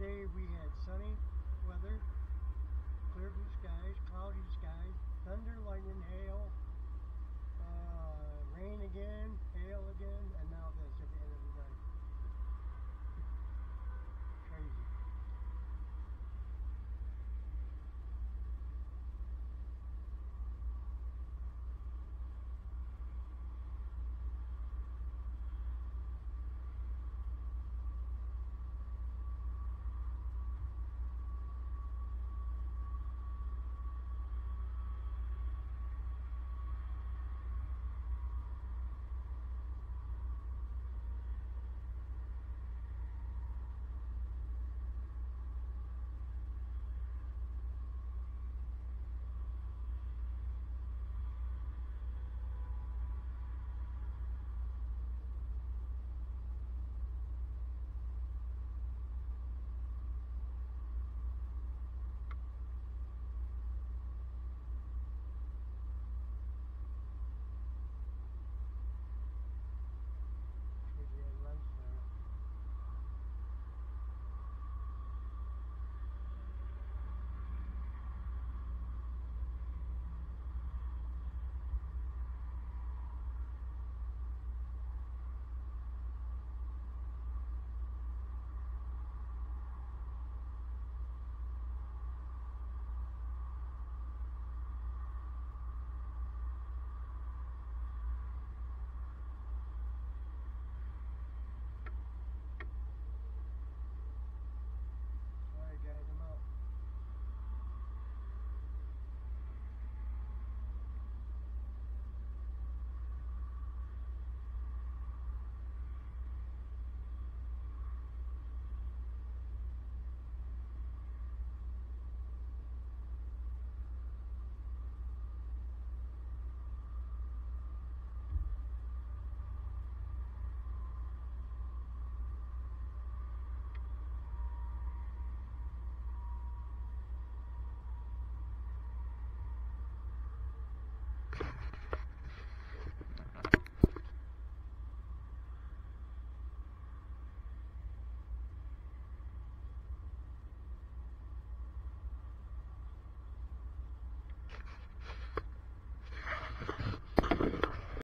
Today we had sunny weather, clear blue skies, cloudy skies, thunder, lightning, hail, uh, rain again, hail again, and now this.